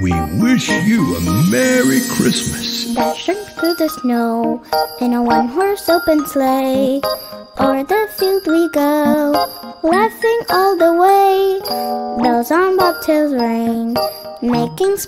We wish you a Merry Christmas. Dashing through the snow in a one horse open sleigh. O'er the field we go, laughing all the way. Bells on bobtails ring, making speed.